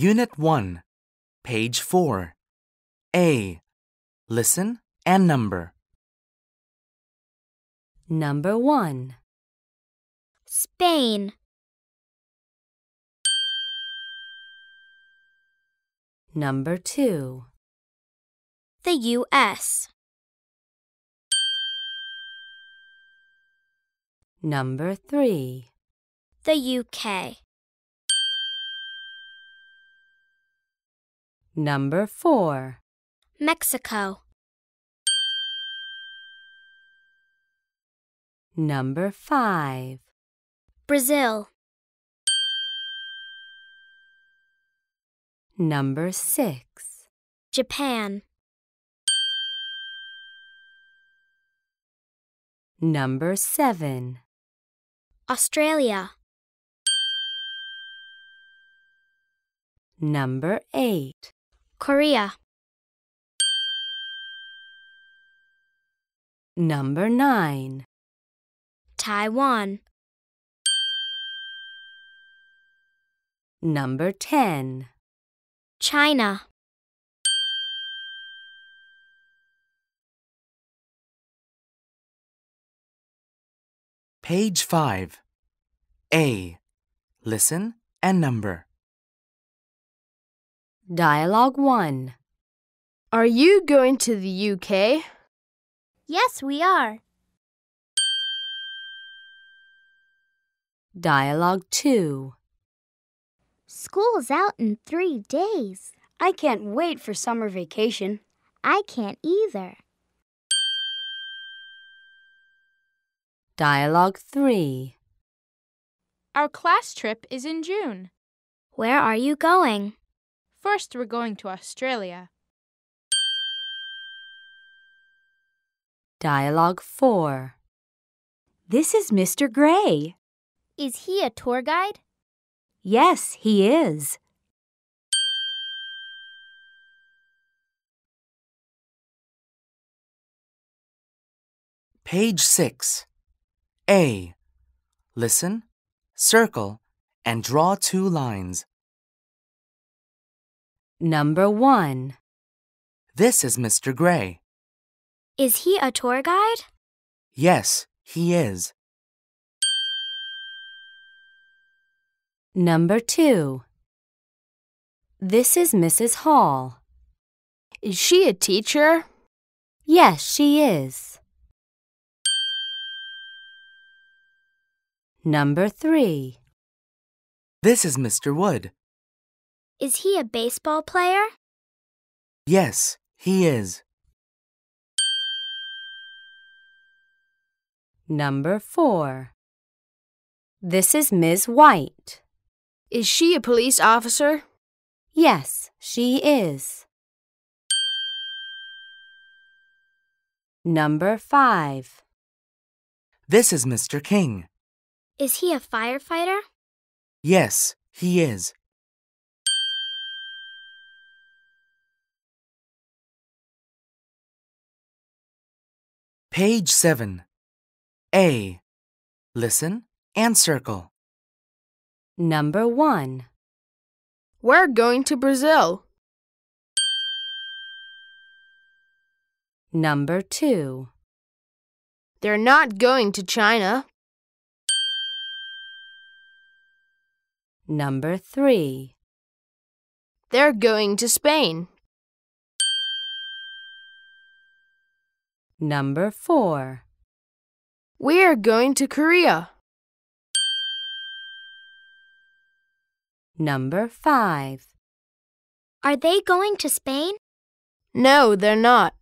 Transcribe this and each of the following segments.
Unit 1, page 4. A. Listen and number. Number 1. Spain, Number 2. the U.S., Number 3. the U.K., Number 4. Mexico, Number 5. Brazil, Number 6. Japan, Number 7. Australia, Number 8. Korea, Number 9. Taiwan, Number 10. China, Page 5. A. Listen and number. Dialogue 1. Are you going to the UK? Yes, we are. Dialogue 2. School's out in three days. I can't wait for summer vacation. I can't either. Dialogue 3. Our class trip is in June. Where are you going? First, we're going to Australia. Dialogue 4. This is Mr. Gray. Is he a tour guide? Yes, he is. Page 6. A. Listen, circle, and draw two lines. Number 1. This is Mr. Gray. Is he a tour guide? Yes, he is. Number 2. This is Mrs. Hall. Is she a teacher? Yes, she is. Number 3. This is Mr. Wood. Is he a baseball player? Yes, he is. Number 4. This is Ms. White. Is she a police officer? Yes, she is. Number 5. This is Mr. King. Is he a firefighter? Yes, he is. Page 7. A. Listen and circle. Number 1. We're going to Brazil. Number 2. They're not going to China. Number 3. They're going to Spain. Number 4. We're going to Korea. Number 5. Are they going to Spain? No, they're not.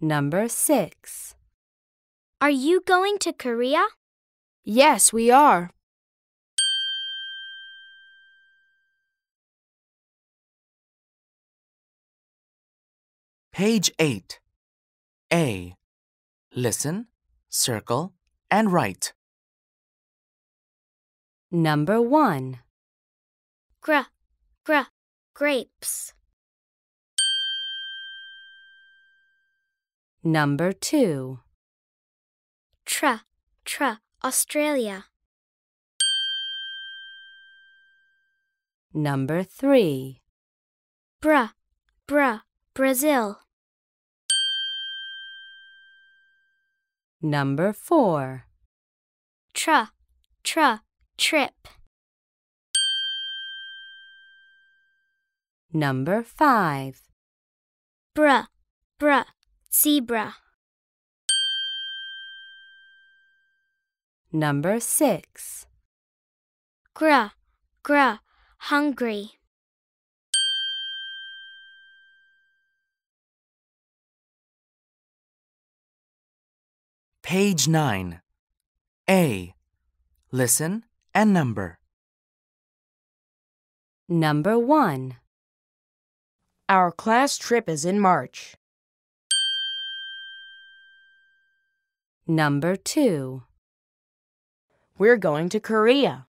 Number 6. Are you going to Korea? Yes, we are. Page 8. A. Listen, circle, and write. Number 1. Gra, gra, grapes. Number 2. Tra, tra, Australia. Number 3. Bruh, bruh, Brazil. Number 4. Truh, truh, trip. Number 5. Bruh, bruh, zebra. Number 6. Gruh, gruh, hungry. Page 9. A. Listen and number. Number 1. Our class trip is in March. Number 2. We're going to Korea.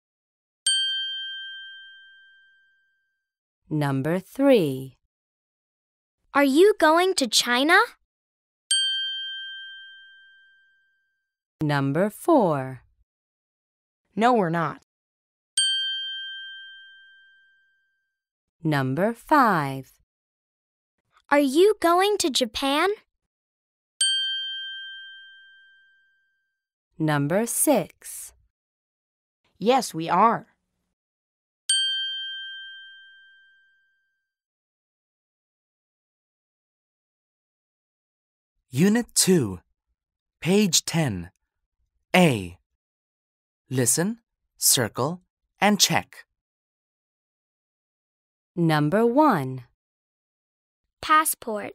Number 3. Are you going to China? Number 4. No, we're not. Number 5. Are you going to Japan? Number 6. Yes, we are. Unit 2. Page 10. A. Listen, circle, and check. Number 1. Passport.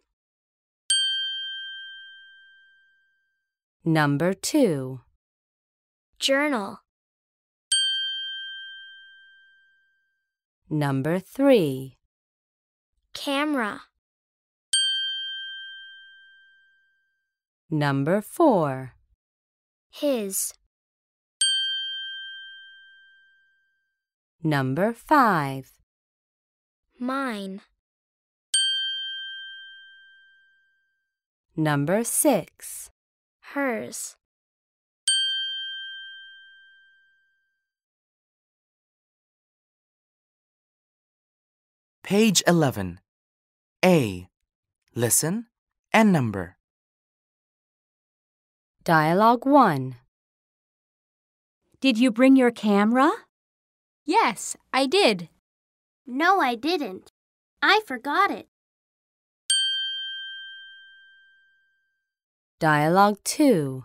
Number 2. Journal. Number 3. Camera. Number 4. His. Number 5. Mine. Number 6. Hers. Page 11. A. Listen and number. Dialogue 1. Did you bring your camera? Yes, I did. No, I didn't. I forgot it. Dialogue 2.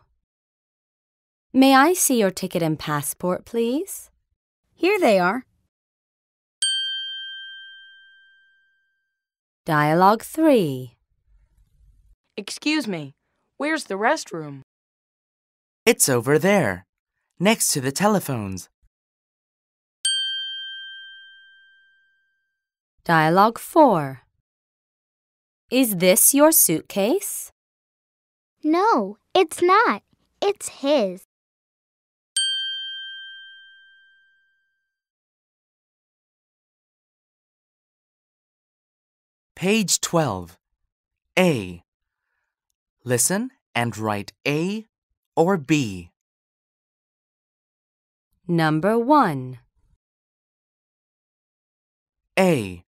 May I see your ticket and passport, please? Here they are. Dialogue 3. Excuse me, where's the restroom? It's over there, next to the telephones. Dialogue 4. Is this your suitcase? No, it's not. It's his. Page 12. A. Listen and write A or B. Number 1. A.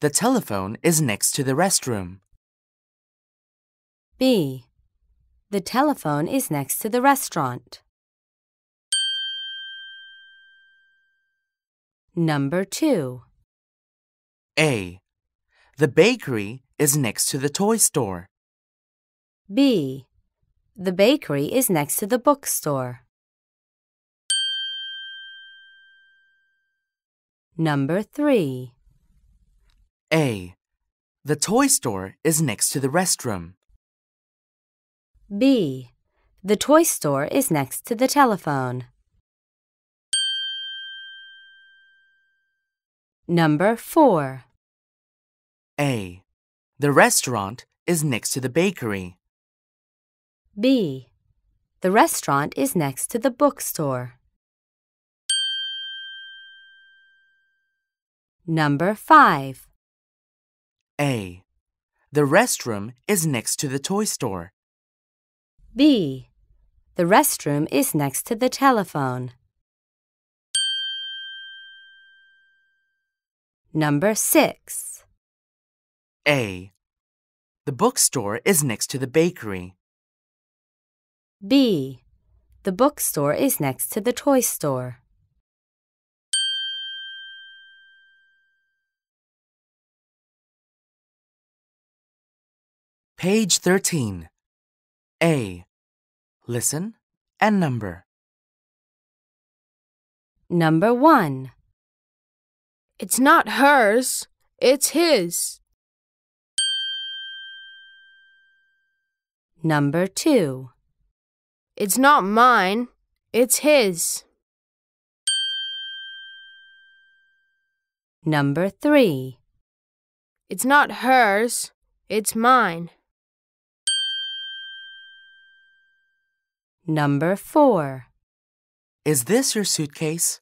The telephone is next to the restroom. B. The telephone is next to the restaurant. Number 2. A. The bakery is next to the toy store. B. The bakery is next to the bookstore. Number 3. A. The toy store is next to the restroom. B. The toy store is next to the telephone. Number 4. A. The restaurant is next to the bakery. B. The restaurant is next to the bookstore. Number 5. A. The restroom is next to the toy store. B. The restroom is next to the telephone. Number 6. A. The bookstore is next to the bakery. B. The bookstore is next to the toy store. Page 13. A. Listen and number. Number 1. It's not hers, it's his. Number 2. It's not mine, it's his. Number 3. It's not hers, it's mine. Number 4. Is this your suitcase?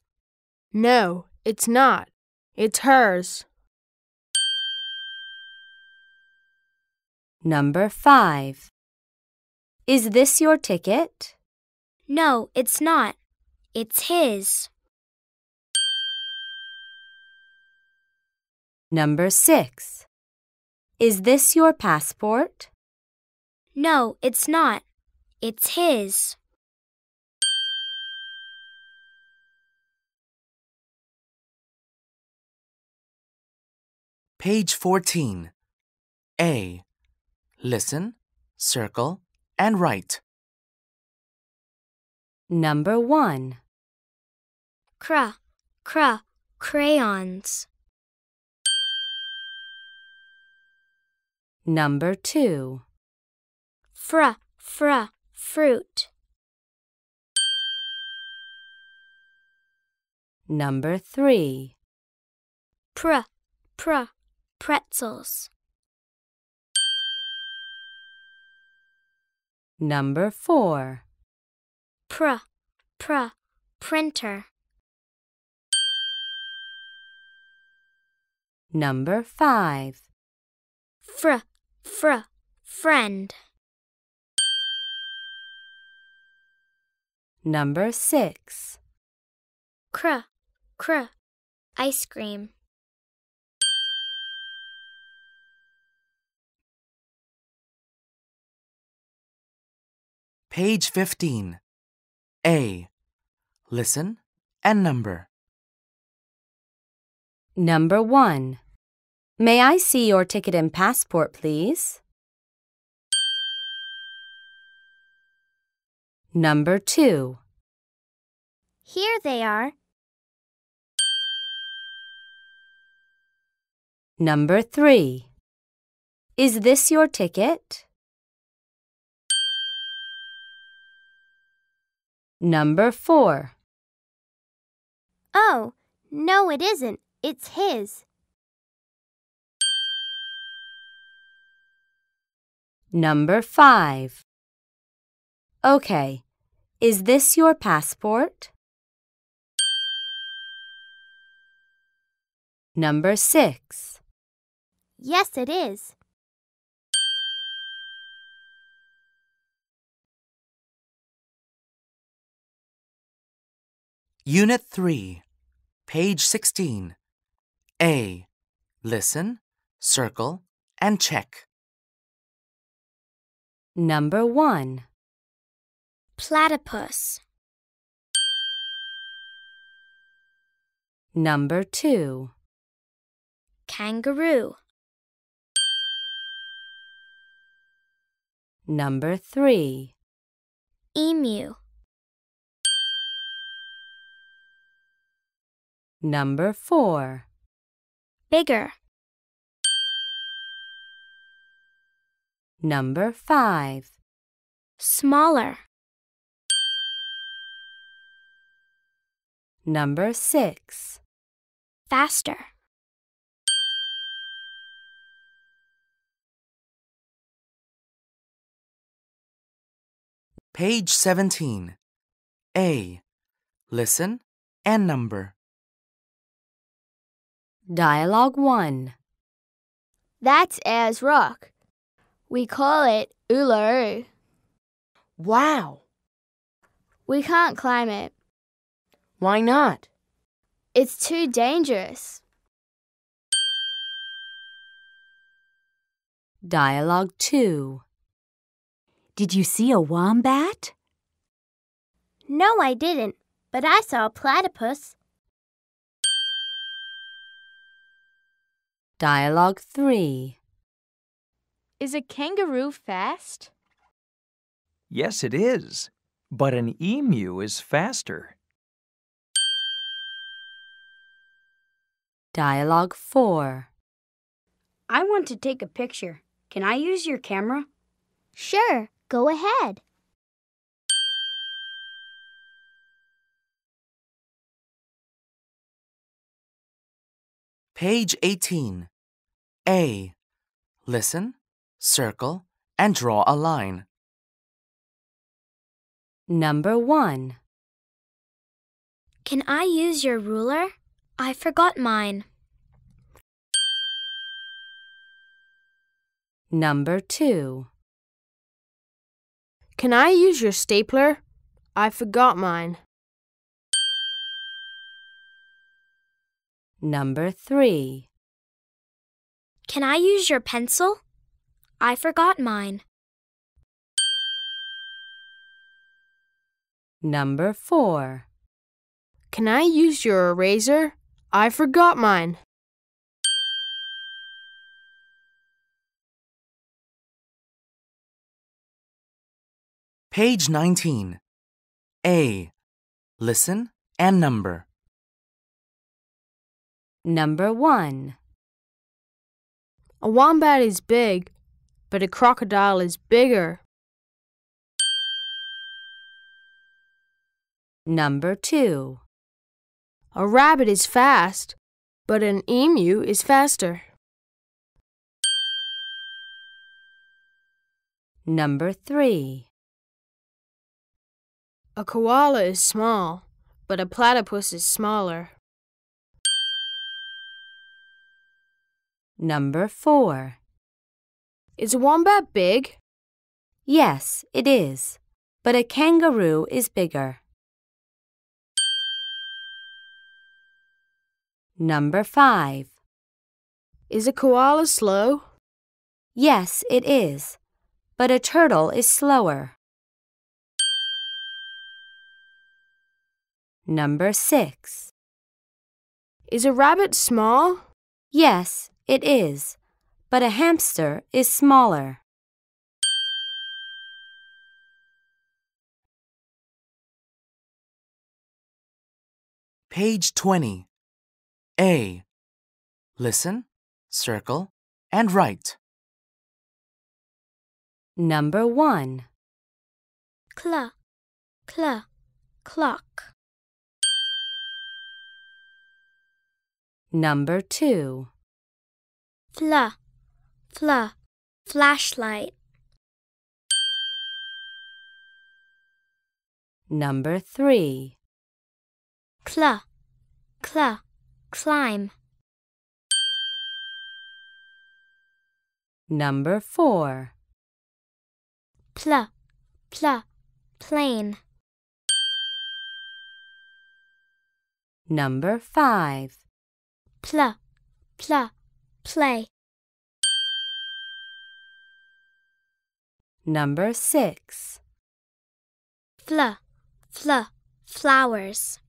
No, it's not. It's hers. Number 5. Is this your ticket? No, it's not. It's his. Number 6. Is this your passport? No, it's not. It's his. Page 14. A. Listen, circle, and write. Number 1. Cra, cra, crayons. Number 2. Fra, fra, fruit. Number 3. Pra, pra, pretzels. Number 4. Pra, pra, printer. Number 5. Fra, fra, friend. Number 6. Cra, cra, ice cream. Page 15. A. Listen and number. Number 1. May I see your ticket and passport, please? Number 2. Here they are. Number 3. Is this your ticket? Number 4. Oh, no, it isn't. It's his. Number 5. Okay. Is this your passport? Number 6. Yes, it is. Unit 3. Page 16. A. Listen, circle, and check. Number 1. Platypus. Number 2. Kangaroo. Number 3. Emu. Number 4. Bigger. Number 5. Smaller. Number 6. Faster. Page 17. A. Listen and number. Dialogue 1 That's Ayers Rock. We call it Uluru. Wow! We can't climb it. Why not? It's too dangerous. Dialogue 2 Did you see a wombat? No, I didn't, but I saw a platypus. Dialogue 3. Is a kangaroo fast? Yes, it is. But an emu is faster. Dialogue 4. I want to take a picture. Can I use your camera? Sure, go ahead. Page 18. A. Listen, circle, and draw a line. Number 1. Can I use your ruler? I forgot mine. Number 2. Can I use your stapler? I forgot mine. Number 3. Can I use your pencil? I forgot mine. Number 4. Can I use your eraser? I forgot mine. Page 19. A. Listen and number. Number 1. A wombat is big, but a crocodile is bigger. Number 2. A rabbit is fast, but an emu is faster. Number 3. A koala is small, but a platypus is smaller. Number 4. Is a wombat big? Yes, it is, but a kangaroo is bigger. Number 5. Is a koala slow? Yes, it is, but a turtle is slower. Number 6. Is a rabbit small? Yes, it is, but a hamster is smaller. Page 20. A. Listen, circle, and write. Number 1. Cla, cla, clock. Number 2. Fla, fla, flashlight. Number 3. Cla, cla, climb. Number 4. Pla, pla, plane. Number 5. Pla, pla, play. Number 6. Fla, fla, flowers.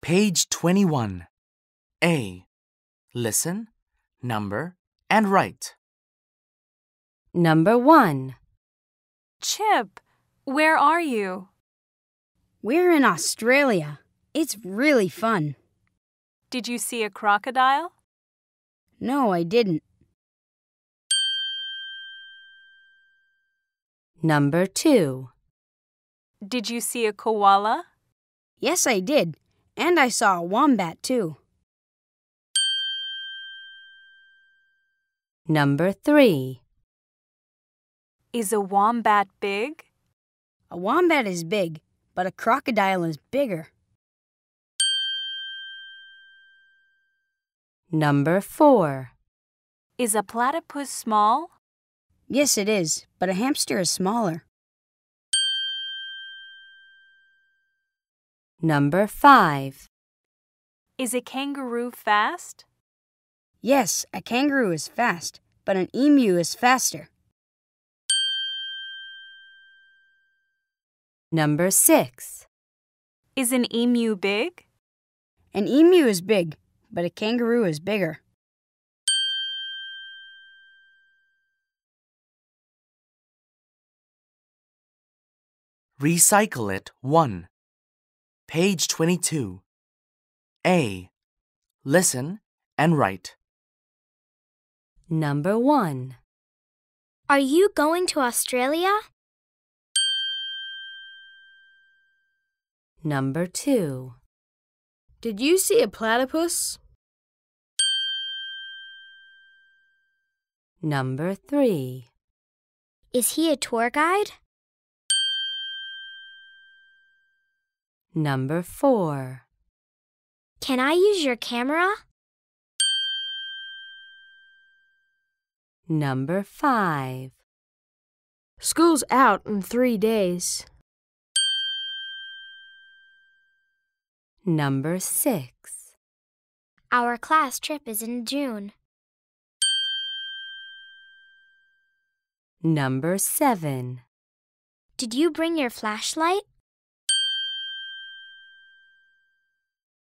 Page 21. A. Listen, number, and write. Number 1. Chip, where are you? We're in Australia. It's really fun. Did you see a crocodile? No, I didn't. Number 2. Did you see a koala? Yes, I did. And I saw a wombat too. Number 3. Is a wombat big? A wombat is big, but a crocodile is bigger. Number 4. Is a platypus small? Yes, it is, but a hamster is smaller. Number 5. Is a kangaroo fast? Yes, a kangaroo is fast, but an emu is faster. Number 6. Is an emu big? An emu is big, but a kangaroo is bigger. Recycle it 1. Page 22. A. Listen and write. Number 1. Are you going to Australia? Number 2. Did you see a platypus? Number 3. Is he a tour guide? Number 4. Can I use your camera? Number 5. School's out in three days. Number 6. Our class trip is in June. Number 7. Did you bring your flashlight?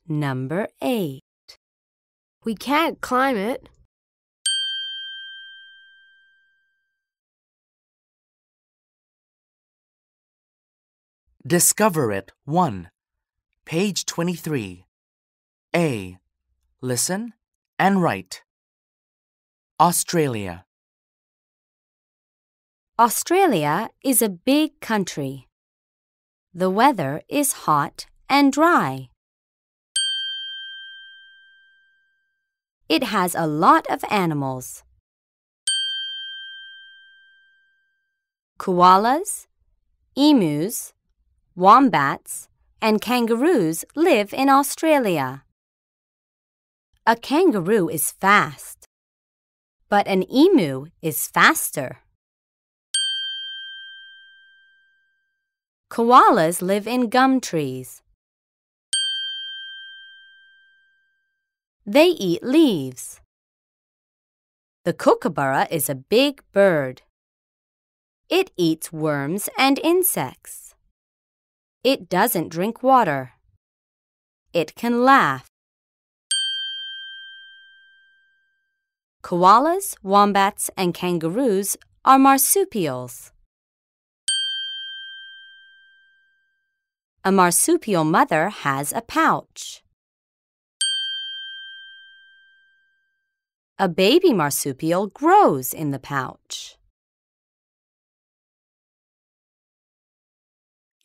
Number 8. We can't climb it. Discover it 1. Page 23. A. Listen and write. Australia. Australia is a big country. The weather is hot and dry. It has a lot of animals. Koalas, emus, wombats, and kangaroos live in Australia. A kangaroo is fast, but an emu is faster. Koalas live in gum trees. They eat leaves. The kookaburra is a big bird. It eats worms and insects. It doesn't drink water. It can laugh. Koalas, wombats, and kangaroos are marsupials. A marsupial mother has a pouch. A baby marsupial grows in the pouch.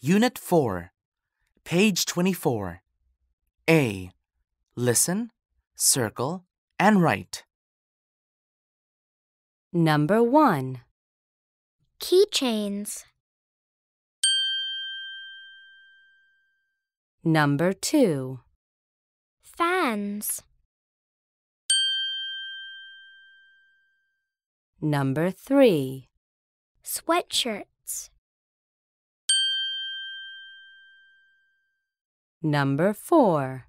Unit 4. Page 24. A. Listen, circle, and write. Number 1. Keychains. Number 2. Fans. Number 3. Sweatshirts. Number 4.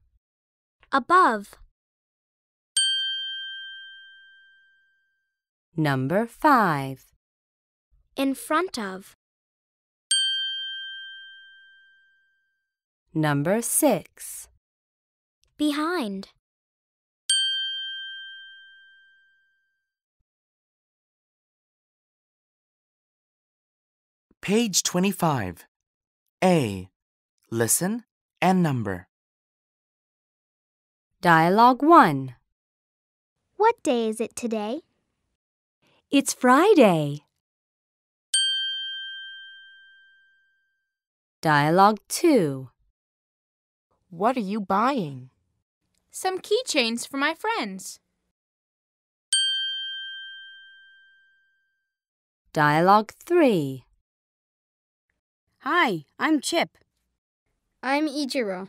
Above. Number 5. In front of. Number 6. Behind. Page 25. A. Listen and number. Dialogue 1. What day is it today? It's Friday. Dialogue 2. What are you buying? Some keychains for my friends. Dialogue 3. Hi, I'm Chip. I'm Ichiro.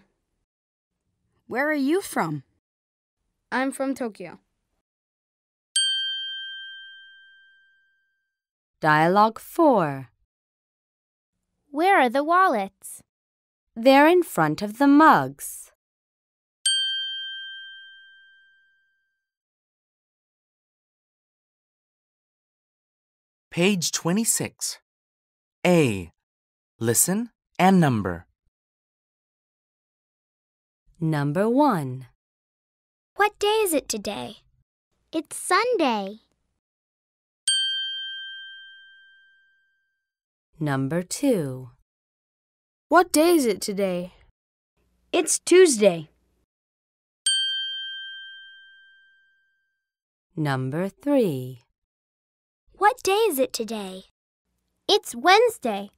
Where are you from? I'm from Tokyo. Dialogue 4 Where are the wallets? They're in front of the mugs. Page 26. A. Listen and number. Number 1. What day is it today? It's Sunday. Number 2. What day is it today? It's Tuesday. Number 3. What day is it today? It's Wednesday.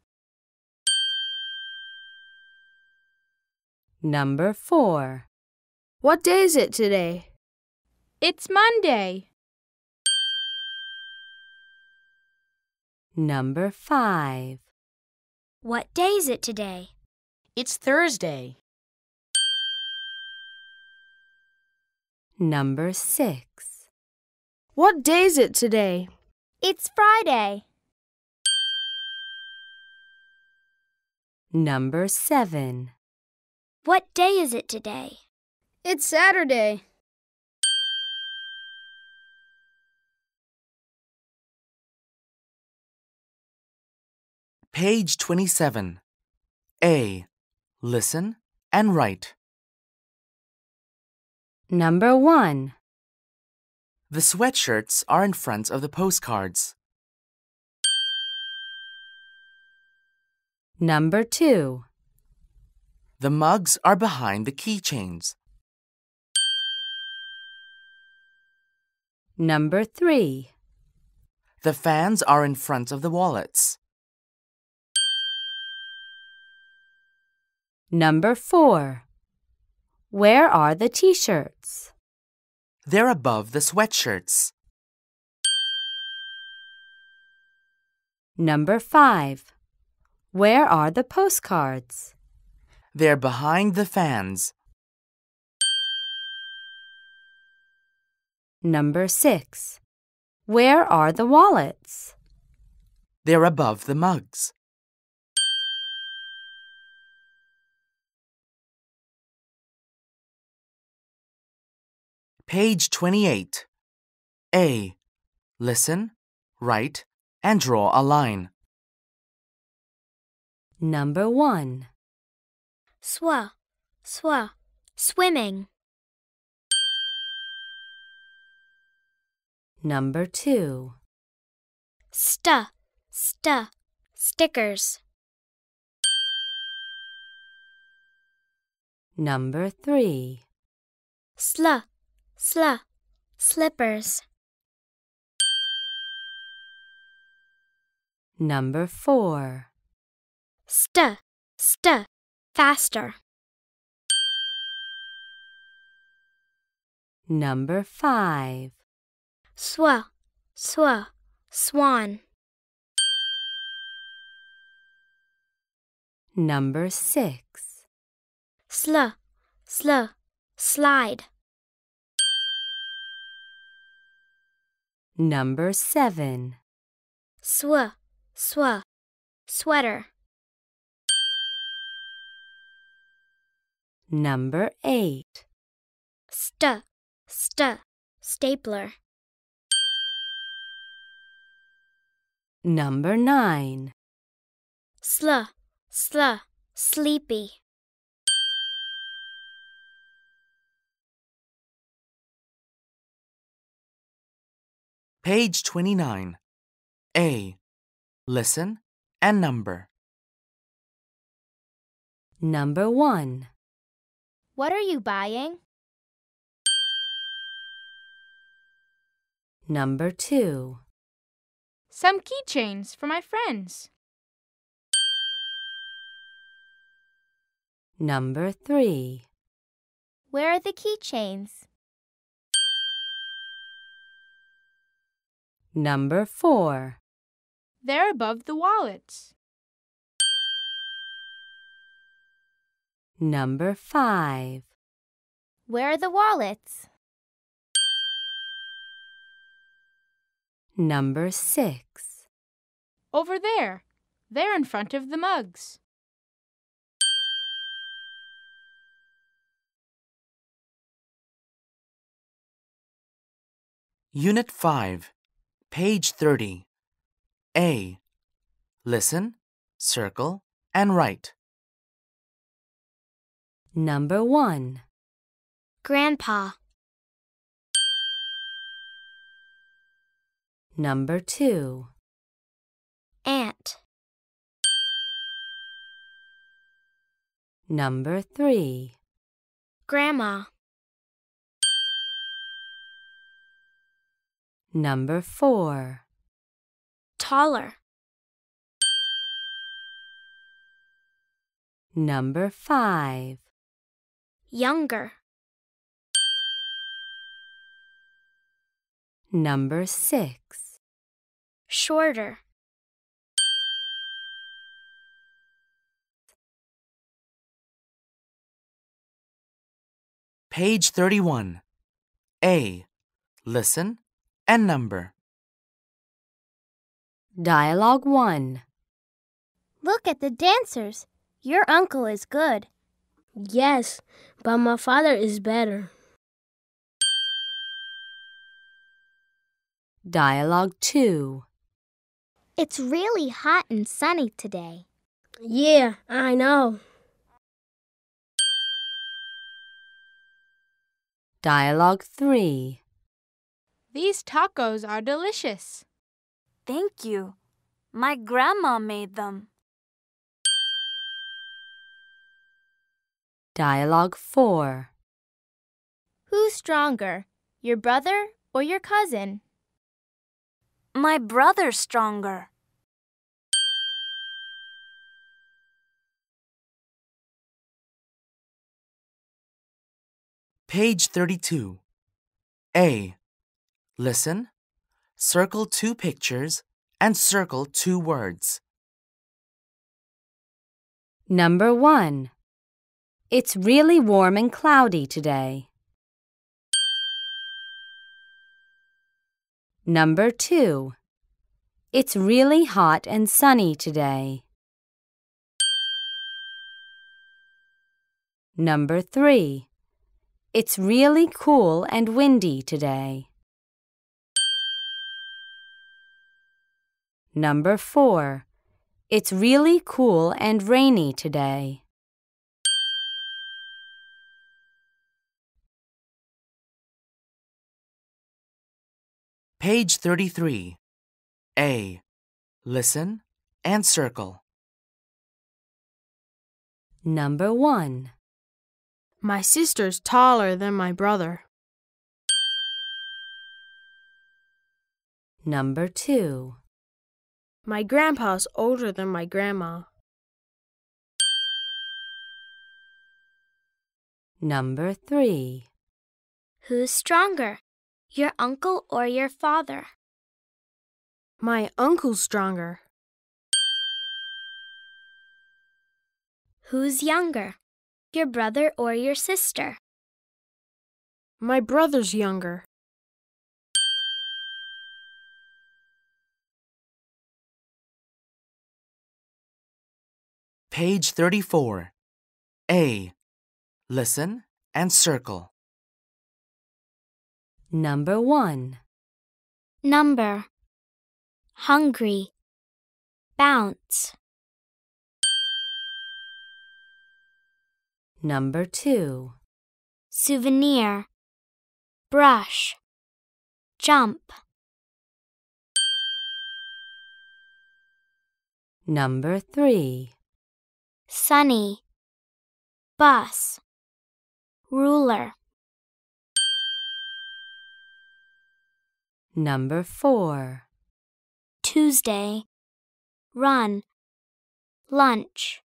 Number 4. What day is it today? It's Monday. Number 5. What day is it today? It's Thursday. Number 6. What day is it today? It's Friday. Number 7. What day is it today? It's Saturday. Page 27. A. Listen and write. Number 1. The sweatshirts are in front of the postcards. Number 2. The mugs are behind the keychains. Number 3. The fans are in front of the wallets. Number 4. Where are the t-shirts? They're above the sweatshirts. Number 5. Where are the postcards? They're behind the fans. Number 6. Where are the wallets? They're above the mugs. Page 28. A. Listen, write, and draw a line. Number 1. Swa, swa, swimming. Number 2. Sta, sta, stickers. Number 3. Sla, sla, slippers. Number 4. Sta, sta, faster. Number 5. Swa, swa, swan. Number 6. Sla, sla, slide. Number 7. Swa, swa, sweater. Number 8. Sta, sta, stapler. Number 9. Sla, sla, sleepy. Page 29. A. Listen and number. Number 1. What are you buying? Number 2. Some keychains for my friends. Number 3. Where are the keychains? Number 4. They're above the wallets. Number 5. Where are the wallets? Number 6. Over there. They're in front of the mugs. Unit 5. Page 30. A. Listen, circle, and write. Number 1. Grandpa. Number 2. Aunt. Number 3. Grandma. Number 4. Taller. Number 5. Younger. Number 6. Shorter. Page 31. A. Listen and number. Dialogue 1. Look at the dancers. Your uncle is good. Yes, but my father is better. Dialogue 2. It's really hot and sunny today. Yeah, I know. Dialogue 3. These tacos are delicious. Thank you. My grandma made them. Dialogue 4. Who's stronger, your brother or your cousin? My brother's stronger. Page 32. A. Listen, circle two pictures, and circle two words. Number 1. It's really warm and cloudy today. Number 2. It's really hot and sunny today. Number 3. It's really cool and windy today. Number 4. It's really cool and rainy today. Page 33. A. Listen and circle. Number 1. My sister's taller than my brother. Number 2. My grandpa's older than my grandma. Number 3. Who's stronger, your uncle or your father? My uncle's stronger. Who's younger, your brother or your sister? My brother's younger. Page 34. A. Listen and circle. Number 1. Number. Hungry. Bounce. Number 2. Souvenir. Brush. Jump. Number 3. Sunny. Bus. Ruler. Number 4. Tuesday. Run. Lunch.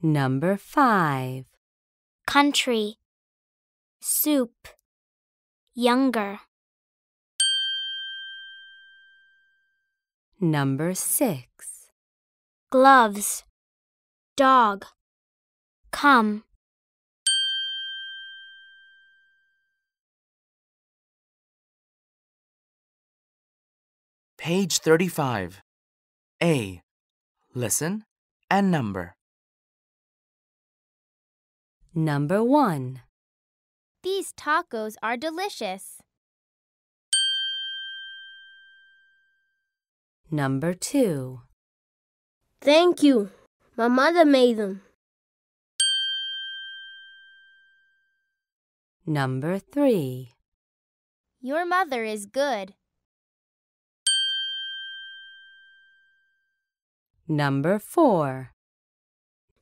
Number 5. Country. Soup. Younger. Number 6. Gloves. Dog. Come. Page 35. A. Listen and number. Number 1. These tacos are delicious. Number 2. Thank you. My mother made them. Number 3. Your mother is good. Number 4.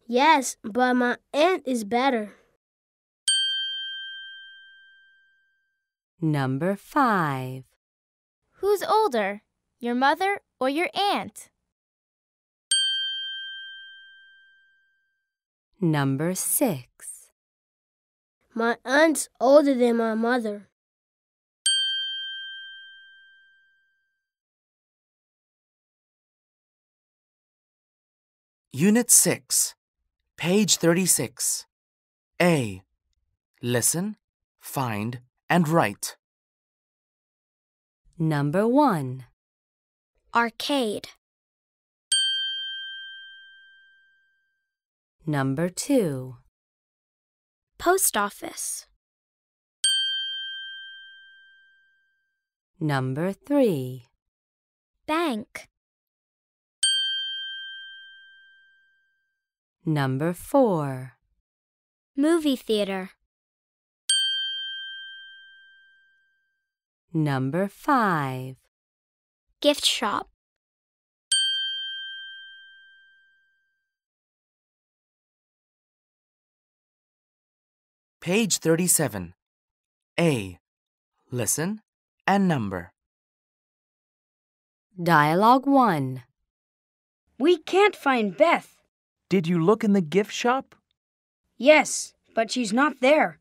Yes, but my aunt is better. Number 5. Who's older, your mother or your aunt? Number 6. My aunt's older than my mother. Unit 6, page 36. A. Listen, find, and write. Number 1. Arcade. Number 2. Post office. Number 3. Bank. Number 4. Movie theater. Number 5. Gift shop. Page 37. A. Listen and number. Dialogue 1. We can't find Beth. Did you look in the gift shop? Yes, but she's not there.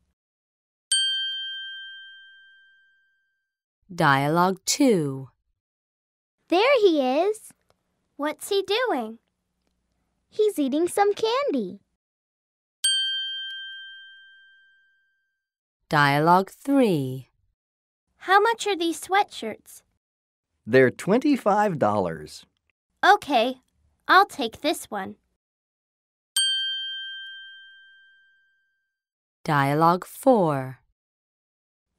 Dialogue 2. There he is. What's he doing? He's eating some candy. Dialogue 3. How much are these sweatshirts? They're $25. Okay, I'll take this one. Dialogue 4.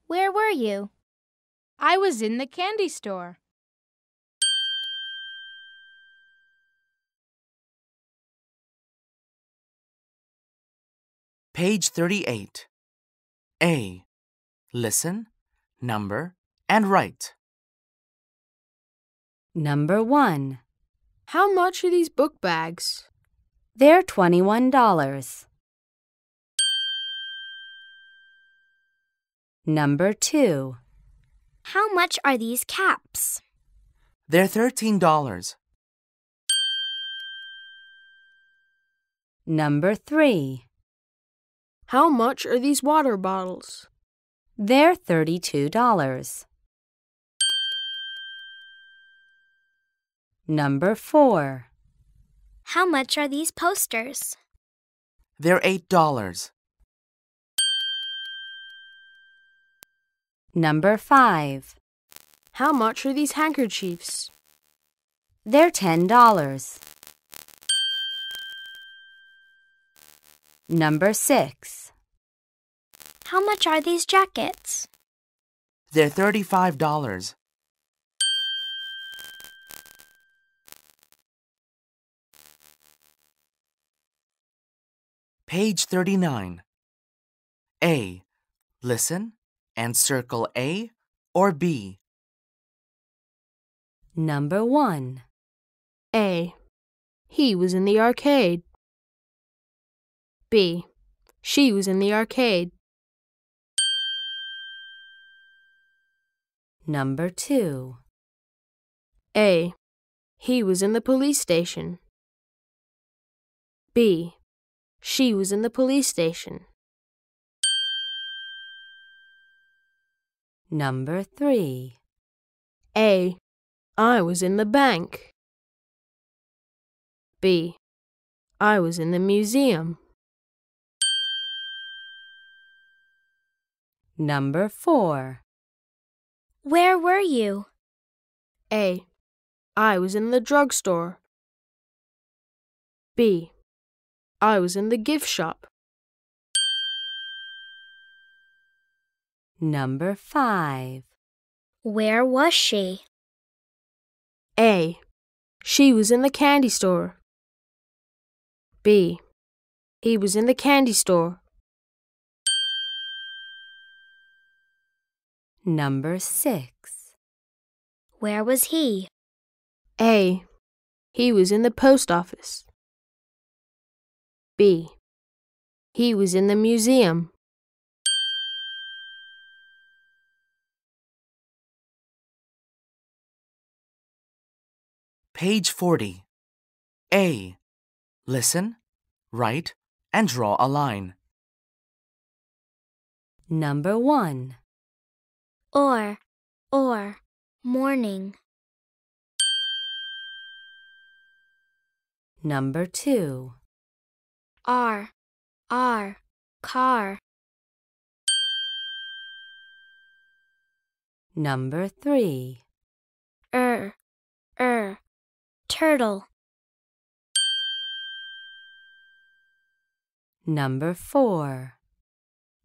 Where were you? I was in the candy store. Page 38. A. Listen, number, and write. Number 1. How much are these book bags? They're $21. Number 2. How much are these caps? They're $13. Number 3. How much are these water bottles? They're $32. Number 4. How much are these posters? They're $8. Number 5. How much are these handkerchiefs? They're $10. Number 6. How much are these jackets? They're $35. Page 39. A. Listen and circle A or B. Number 1. A. He was in the arcade. B. She was in the arcade. Number 2. A. He was in the police station. B. She was in the police station. Number 3. A. I was in the bank. B. I was in the museum. Number 4. Where were you? A. I was in the drugstore. B. I was in the gift shop. Number 5. Where was she? A. She was in the candy store. B. He was in the candy store. Number 6. Where was he? A. He was in the post office. B. He was in the museum. Page 40. A. Listen, write, and draw a line. Number 1. Or, or, morning. Number 2. R, R, car. Number 3. Er, er, turtle. Number 4.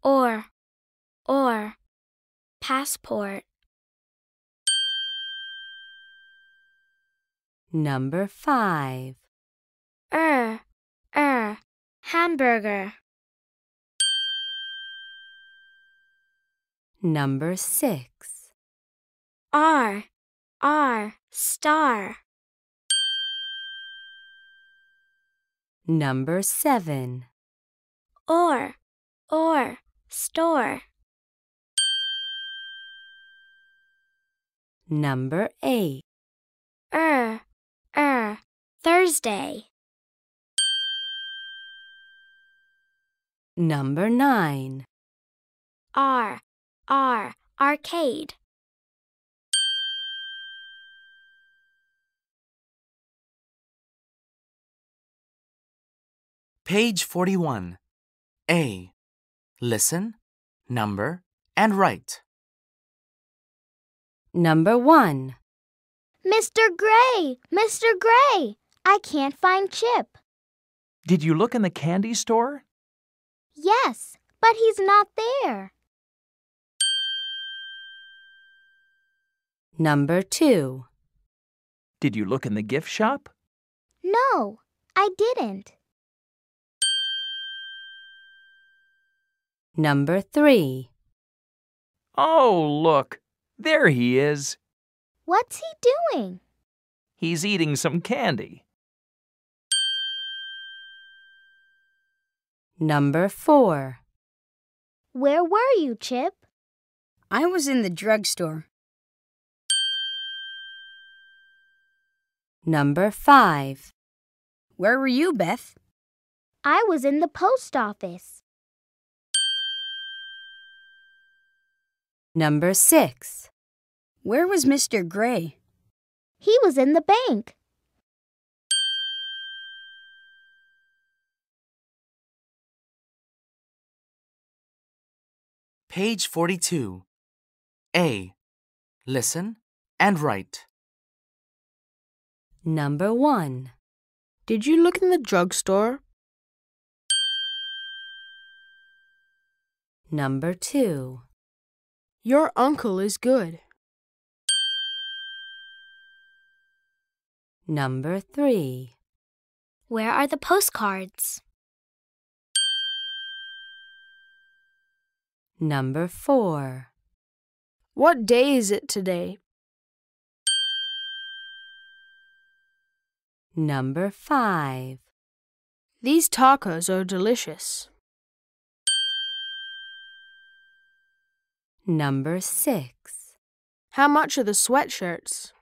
Or, or, passport. Number 5. Er, er, hamburger. Number 6. R, R, star. Number 7. Or, or, store. Number 8. Er, er, Thursday. Number 9. R, R, arcade. Page 41. A. Listen, number, and write. Number 1. Mr. Gray! Mr. Gray! I can't find Chip. Did you look in the candy store? Yes, but he's not there. Number 2. Did you look in the gift shop? No, I didn't. Number 3. Oh, look. There he is. What's he doing? He's eating some candy. Number 4. Where were you, Chip? I was in the drugstore. Number 5. Where were you, Beth? I was in the post office. Number 6. Where was Mr. Gray? He was in the bank. Page 42. A. Listen and write. Number 1. Did you look in the drugstore? Number 2. Your uncle is good. Number 3. Where are the postcards? Number 4. What day is it today? Number 5. These tacos are delicious. Number 6. How much are the sweatshirts?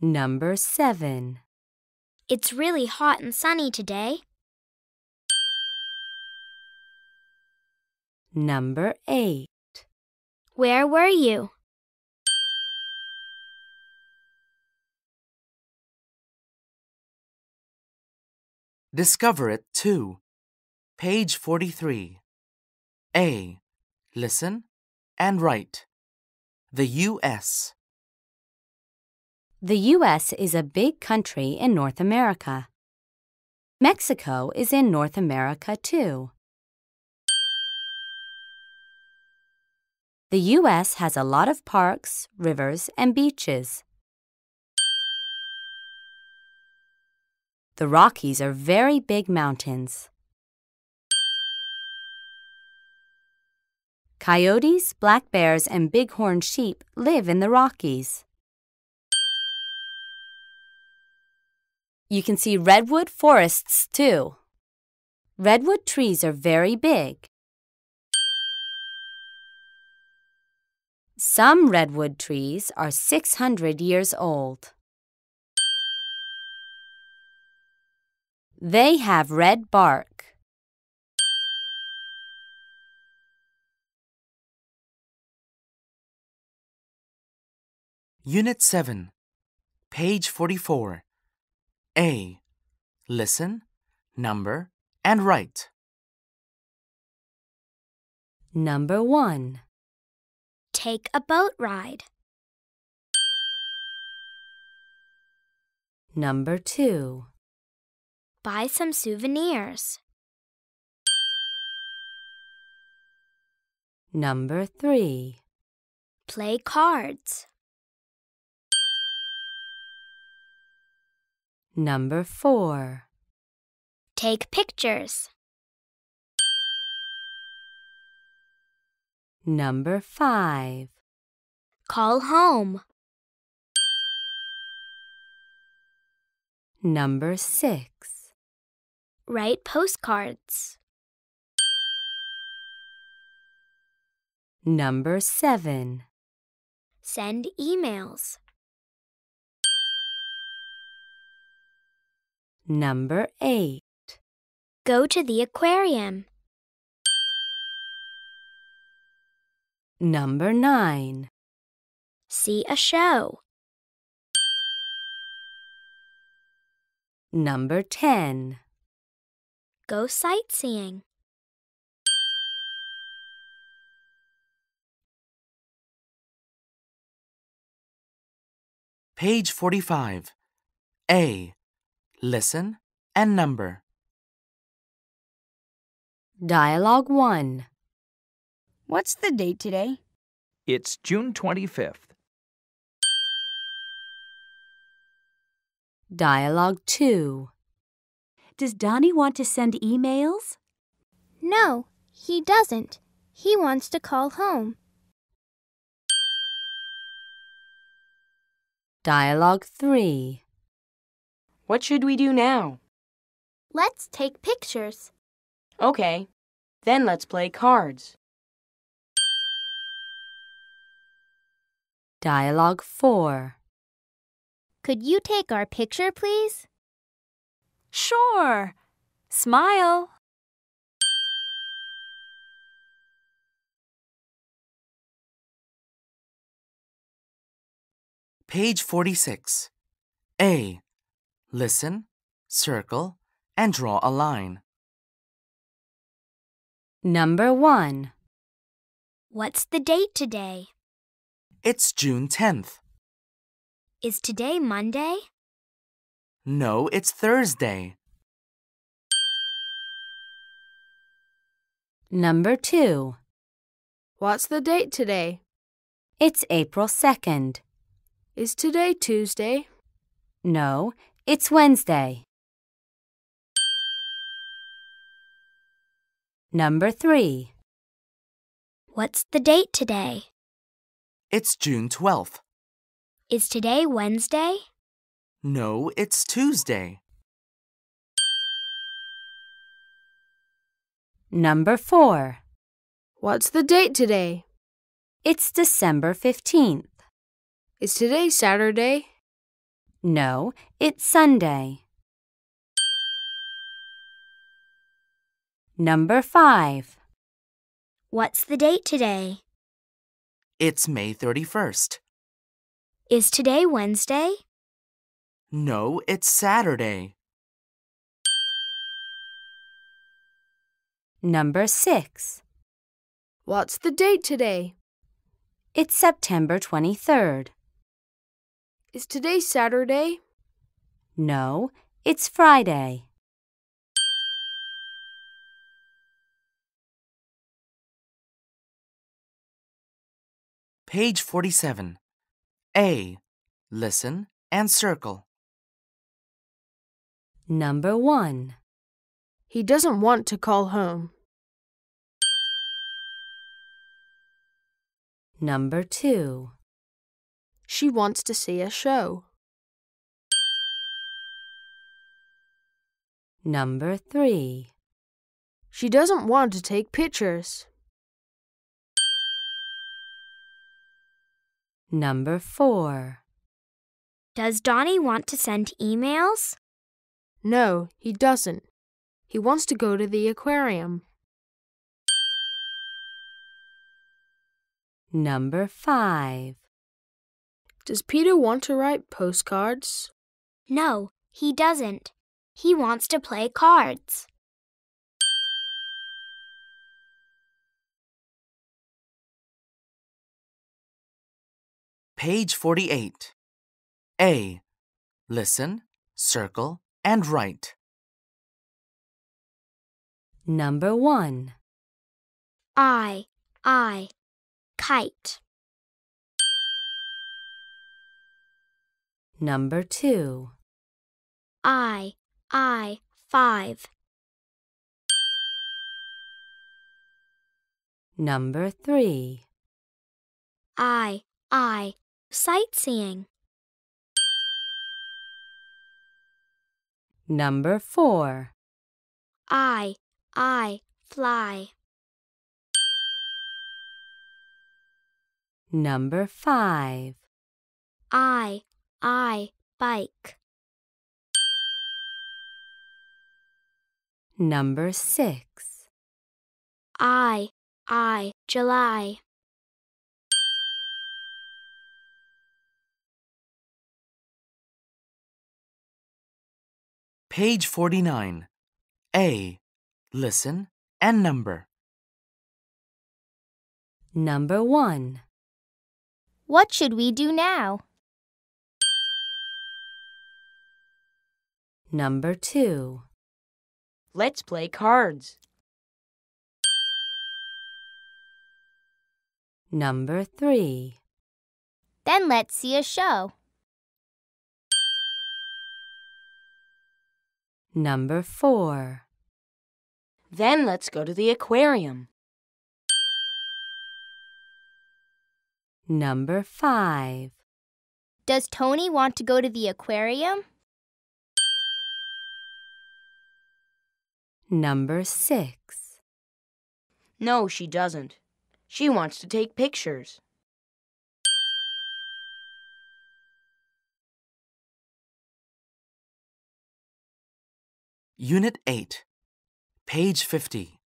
Number 7. It's really hot and sunny today. Number 8. Where were you? Discover it 2. Page 43. A. Listen and write. The U.S. The U.S. is a big country in North America. Mexico is in North America too. The U.S. has a lot of parks, rivers, and beaches. The Rockies are very big mountains. Coyotes, black bears, and bighorn sheep live in the Rockies. You can see redwood forests too. Redwood trees are very big. Some redwood trees are 600 years old. They have red bark. Unit 7, page 44. A. Listen, number, and write. Number 1. Take a boat ride. Number 2. Buy some souvenirs. Number 3. Play cards. Number 4. Take pictures. Number 5. Call home. Number 6. Write postcards. Number 7. Send emails. Number 8. Go to the aquarium. Number 9. See a show. Number 10. Go sightseeing. Page 45. A. Listen and number. Dialogue 1. What's the date today? It's June 25th. Dialogue 2. Does Donnie want to send emails? No, he doesn't. He wants to call home. Dialogue 3. What should we do now? Let's take pictures. Okay. Then let's play cards. Dialogue 4. Could you take our picture, please? Sure. Smile. Page 46. A. Listen, circle, and draw a line. Number 1. What's the date today? It's June 10th. Is today Monday? No, it's Thursday. Number 2. What's the date today? It's April 2nd. Is today Tuesday? No, it's Wednesday. Number 3. What's the date today? It's June 12th. Is today Wednesday? No, it's Tuesday. Number 4. What's the date today? It's December 15th. Is today Saturday? No, it's Sunday. Number 5. What's the date today? It's May 31st. Is today Wednesday? No, it's Saturday. Number 6. What's the date today? It's September 23rd. Is today Saturday? No, it's Friday. Page 47. A. Listen and circle. Number 1. He doesn't want to call home. Number 2. She wants to see a show. Number 3. She doesn't want to take pictures. Number 4. Does Donnie want to send emails? No, he doesn't. He wants to go to the aquarium. Number 5. Does Peter want to write postcards? No, he doesn't. He wants to play cards. Page 48. A. Listen, circle, and write. Number 1. I, I, kite. Number 2. I, I, five. Number 3. I, I, sightseeing. Number 4. I, I, fly. Number 5. I, I, bike. Number 6. I, I, July. Page 49. A. Listen and number. Number 1. What should we do now? Number 2. Let's play cards. Number 3. Then let's see a show. Number 4. Then let's go to the aquarium. Number 5. Does Tony want to go to the aquarium? Number 6. No, she doesn't. She wants to take pictures. Unit 8. Page 50.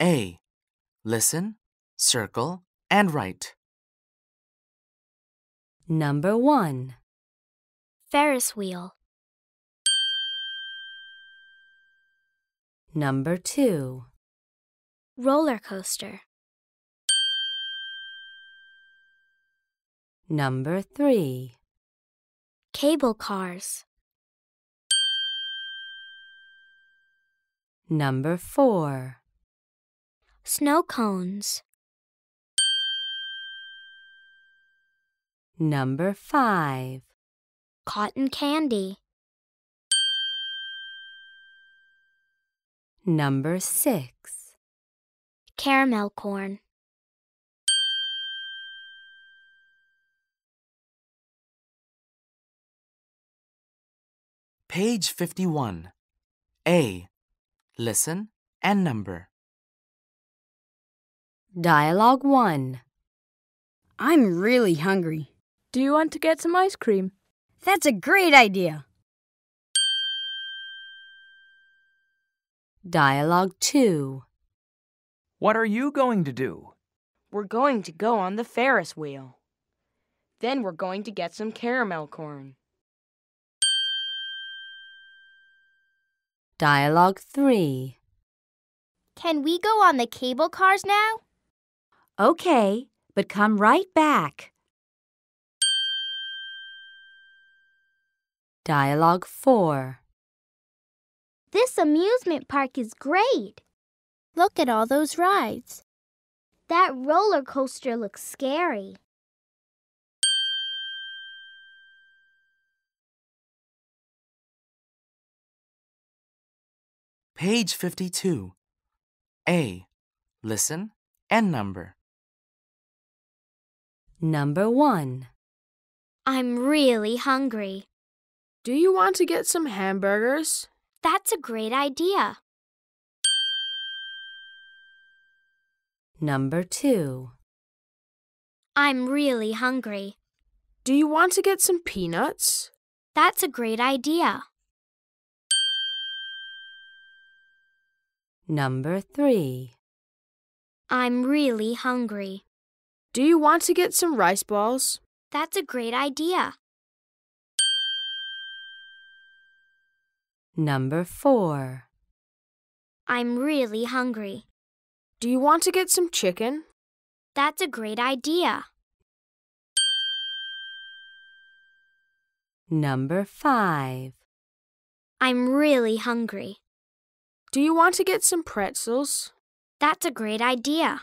A. Listen, circle, and write. Number 1. Ferris wheel. Number 2. Roller coaster. Number 3. Cable cars. Number 4. Snow cones. Number 5. Cotton candy. Number 6. Caramel corn. Page 51. A. Listen and number. Dialogue 1. I'm really hungry. Do you want to get some ice cream? That's a great idea. Dialogue 2. What are you going to do? We're going to go on the Ferris wheel. Then we're going to get some caramel corn. Dialogue 3. Can we go on the cable cars now? Okay, but come right back. Dialogue 4. This amusement park is great. Look at all those rides. That roller coaster looks scary. Page 52. A. Listen and number. Number 1. I'm really hungry. Do you want to get some hamburgers? That's a great idea. Number 2. I'm really hungry. Do you want to get some peanuts? That's a great idea. Number 3. I'm really hungry. Do you want to get some rice balls? That's a great idea. Number 4. I'm really hungry. Do you want to get some chicken? That's a great idea. Number 5. I'm really hungry. Do you want to get some pretzels? That's a great idea.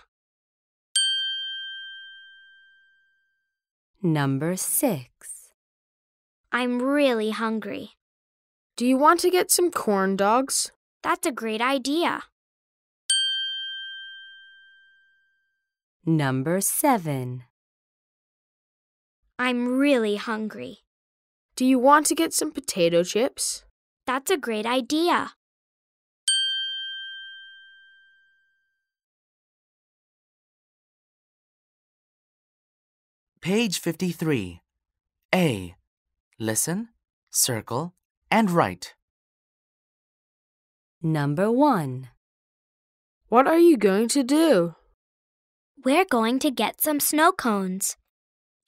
Number 6. I'm really hungry. Do you want to get some corn dogs? That's a great idea. Number 7. I'm really hungry. Do you want to get some potato chips? That's a great idea. Page 53. A. Listen, circle, and write. Number 1. What are you going to do? We're going to get some snow cones.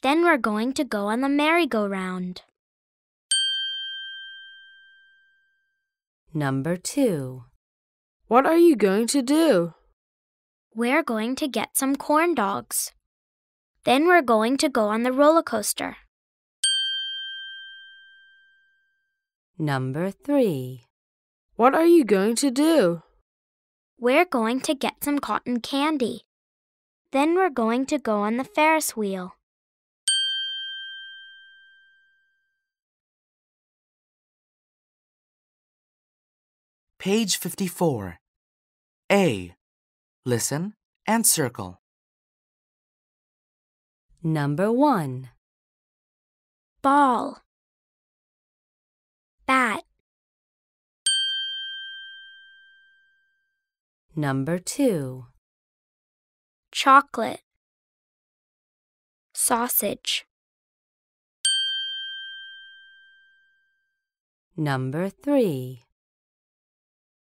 Then we're going to go on the merry-go-round. Number 2. What are you going to do? We're going to get some corn dogs. Then we're going to go on the roller coaster. Number 3. What are you going to do? We're going to get some cotton candy. Then we're going to go on the Ferris wheel. Page 54. A. Listen and circle. Number 1. Ball. Bat. Number 2. Chocolate. Sausage. Number 3.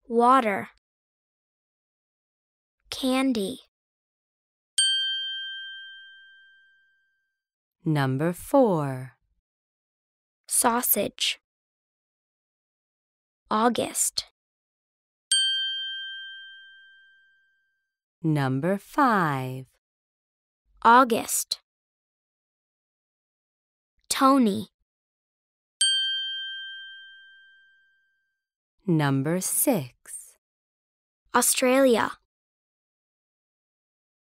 Water. Candy. Number 4. Sausage. August. Number 5. August. Tony. Number 6. Australia.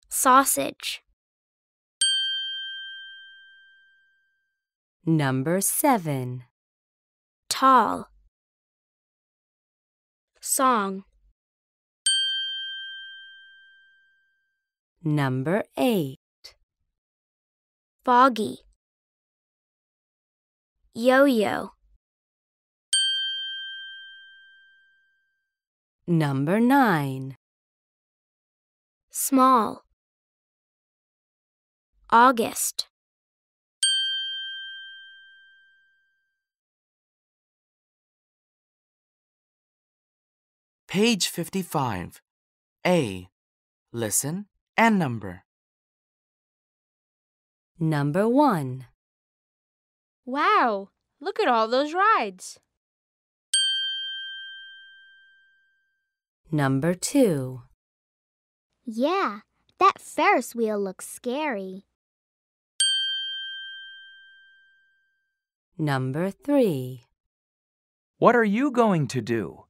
Sausage. Number 7. Tall. Song. Number 8. Foggy. Yo yo. Number 9. Small. August. Page 55. A. Listen and number. Number 1. Wow, look at all those rides. Number 2. Yeah, that Ferris wheel looks scary. Number 3. What are you going to do?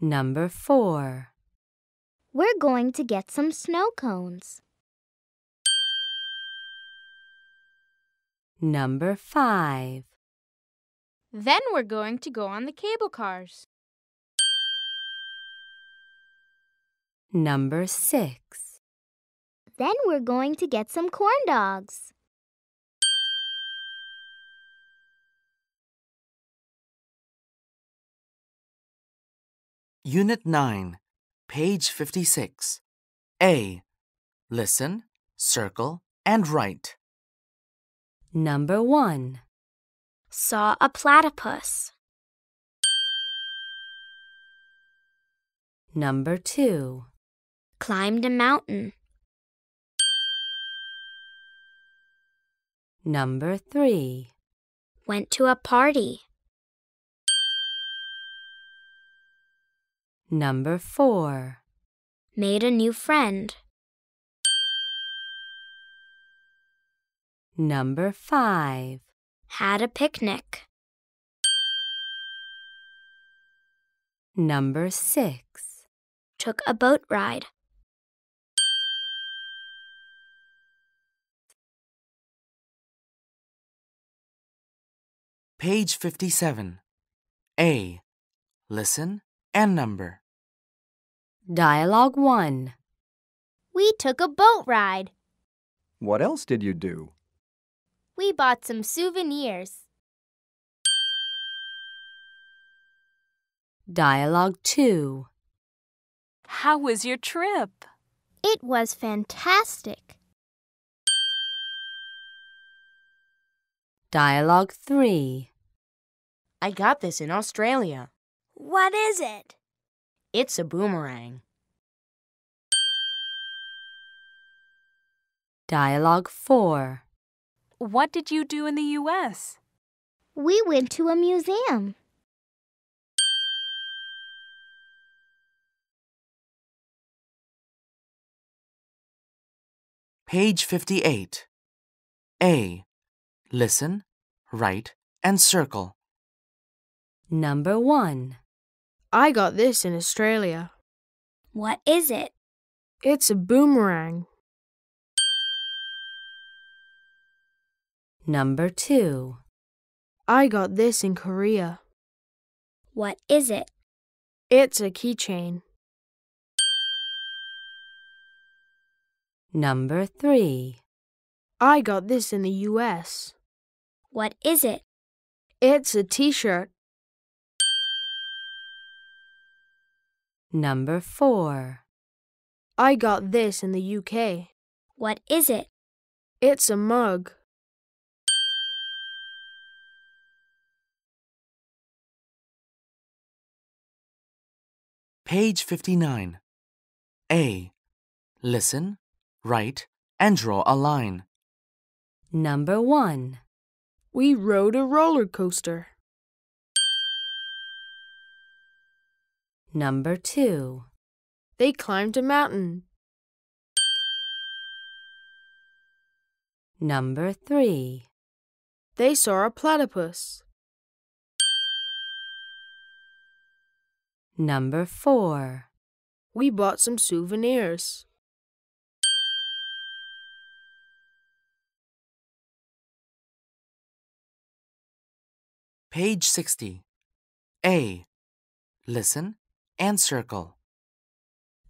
Number 4. We're going to get some snow cones. Number 5. Then we're going to go on the cable cars. Number 6. Then we're going to get some corn dogs. Unit 9, page 56. A. Listen, circle, and write. Number 1. Saw a platypus. Number 2. Climbed a mountain. Number 3. Went to a party. Number 4. Made a new friend. Number 5. Had a picnic. Number 6. Took a boat ride. Page 57. A. Listen and number. Dialogue 1. We took a boat ride. What else did you do? We bought some souvenirs. Dialogue 2. How was your trip? It was fantastic. Dialogue 3. I got this in Australia. What is it? It's a boomerang. Dialogue 4. What did you do in the U.S.? We went to a museum. Page 58. A. Listen, write, and circle. Number 1. I got this in Australia. What is it? It's a boomerang. Number 2. I got this in Korea. What is it? It's a keychain. Number 3. I got this in the US. What is it? It's a t shirt. Number 4. I got this in the UK. What is it? It's a mug. Page 59. A. Listen, write, and draw a line. Number 1. We rode a roller coaster. Number 2. They climbed a mountain. Number 3. They saw a platypus. Number 4. We bought some souvenirs. Page 60. A. Listen and circle.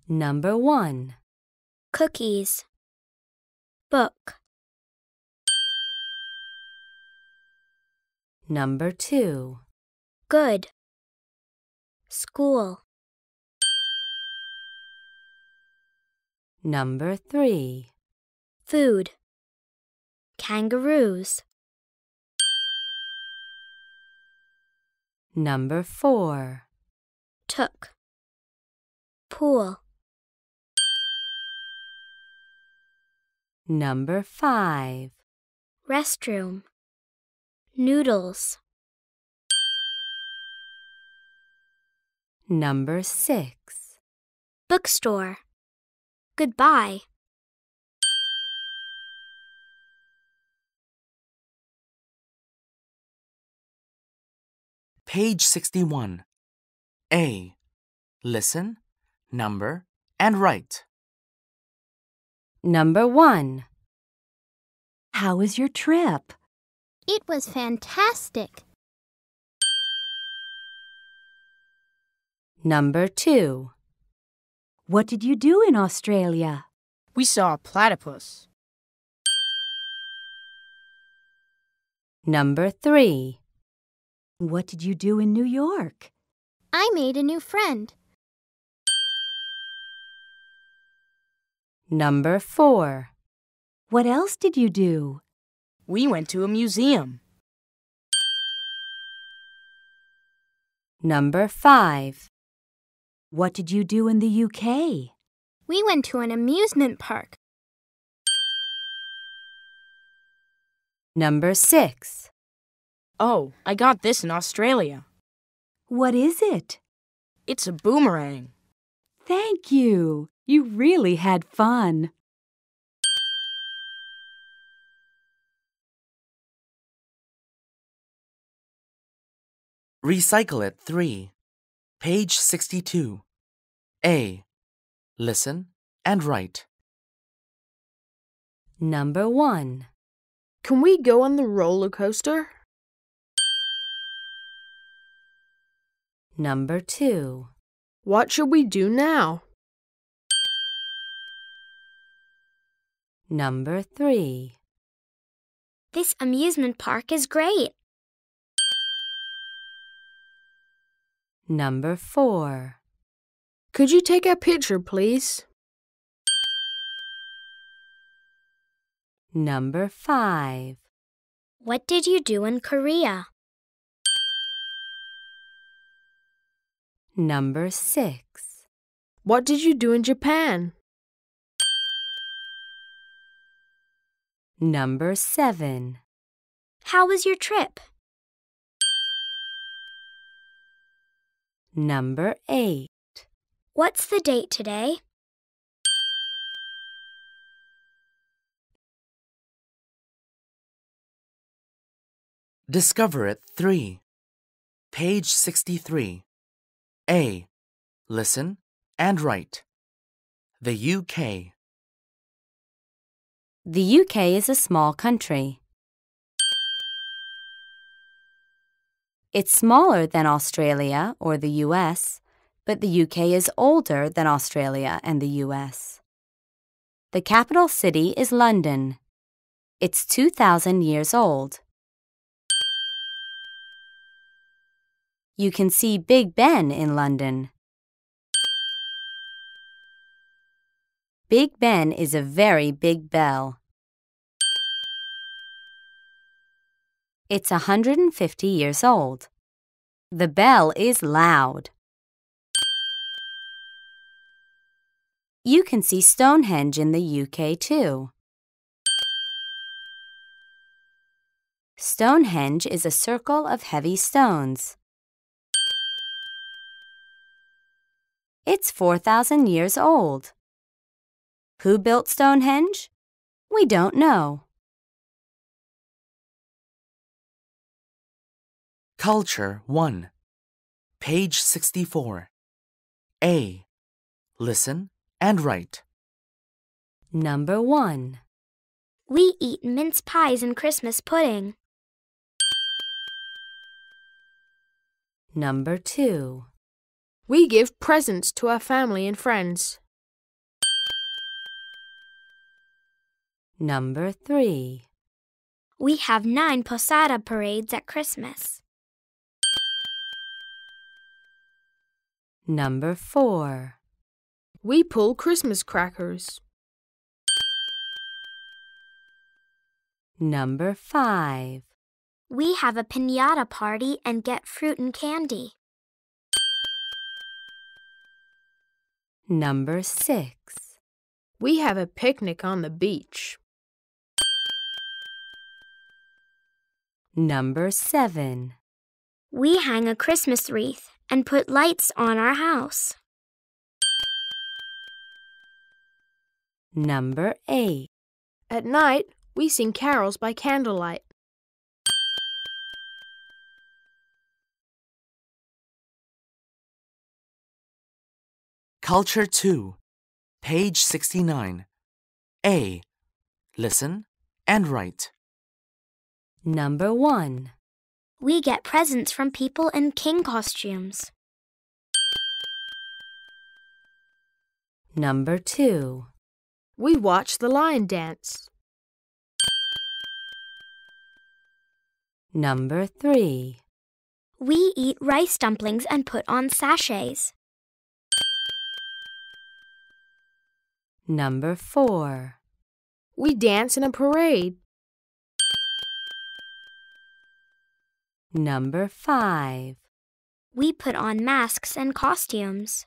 Number 1. Cookies. Book. Number 2. Good. School. Number 3. Food. Kangaroos. Number 4. Took. Pool. Number 5. Restroom. Noodles. Number 6. Bookstore. Goodbye. Page 61. A. Listen, number, and write. Number 1. How was your trip? It was fantastic. Number 2. What did you do in Australia? We saw a platypus. Number 3. What did you do in New York? I made a new friend. Number 4. What else did you do? We went to a museum. Number 5. What did you do in the UK? We went to an amusement park. Number 6. Oh, I got this in Australia. What is it? It's a boomerang. Thank you. You really had fun. Recycle it 3. Page 62. A. Listen and write. Number 1. Can we go on the roller coaster? Number 2. What should we do now? Number 3. This amusement park is great. Number 4. Could you take a picture, please? Number 5. What did you do in Korea? Number 6. What did you do in Japan? Number 7. How was your trip? Number 8. What's the date today? Discover it 3. Page 63. A. Listen and write. The UK. The UK is a small country. It's smaller than Australia or the US, but the UK is older than Australia and the US. The capital city is London. It's 2,000 years old. You can see Big Ben in London. Big Ben is a very big bell. It's 150 years old. The bell is loud. You can see Stonehenge in the UK too. Stonehenge is a circle of heavy stones. It's 4,000 years old. Who built Stonehenge? We don't know. Culture 1. Page 64. A. Listen and write. Number 1. We eat mince pies and Christmas pudding. Number 2. We give presents to our family and friends. Number 3. We have nine posada parades at Christmas. Number 4. We pull Christmas crackers. Number 5. We have a pinata party and get fruit and candy. Number 6. We have a picnic on the beach. Number 7. We hang a Christmas wreath and put lights on our house. Number 8. At night, we sing carols by candlelight. Culture 2. Page 69. A. Listen and write. Number 1. We get presents from people in king costumes. Number 2. We watch the lion dance. Number 3. We eat rice dumplings and put on sachets. Number 4. We dance in a parade. Number 5. We put on masks and costumes.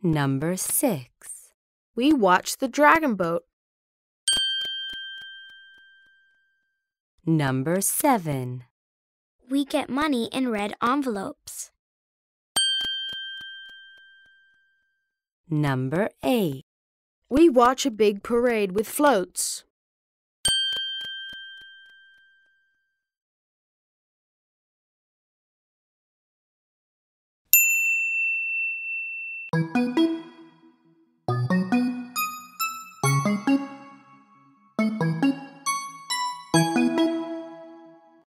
Number 6. We watch the dragon boat. Number 7. We get money in red envelopes. Number 8. We watch a big parade with floats.